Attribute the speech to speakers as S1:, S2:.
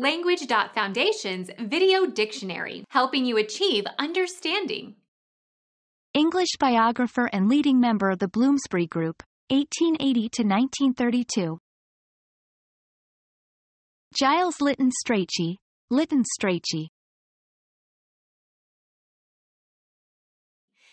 S1: Language.Foundation's Video Dictionary, helping you achieve understanding.
S2: English biographer and leading member of the Bloomsbury Group, 1880 to 1932. Giles Lytton Strachey, Lytton Strachey.